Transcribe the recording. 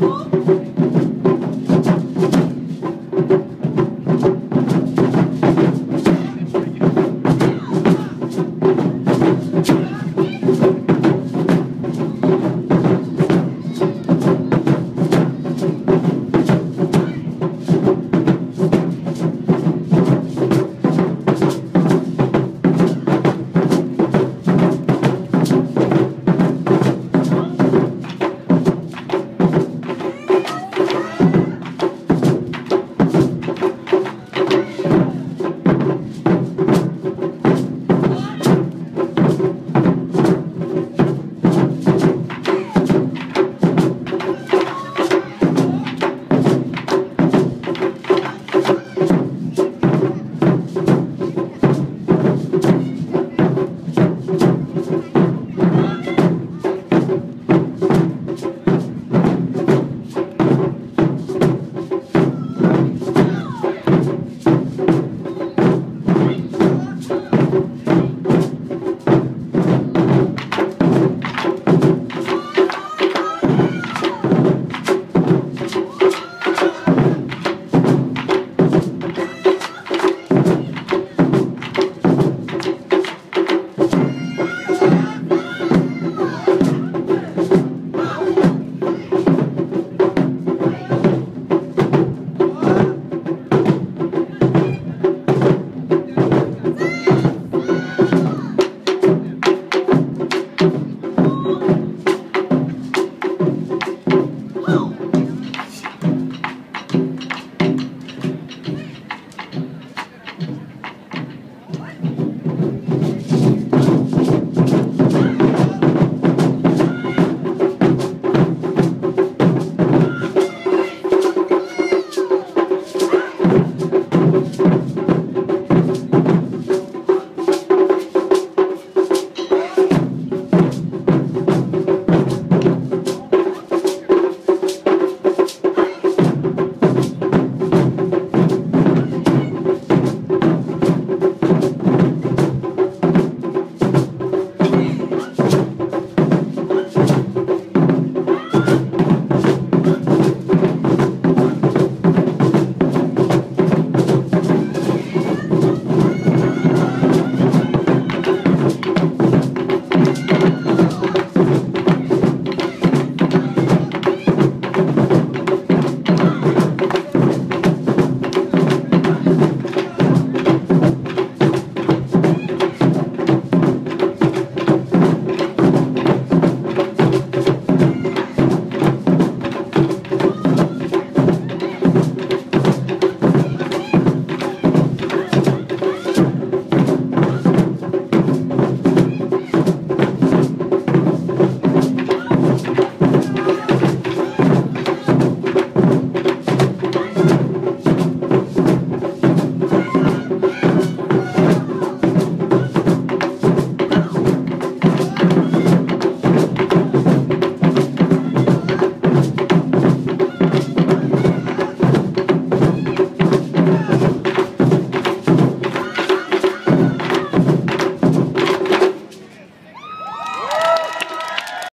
Uhum.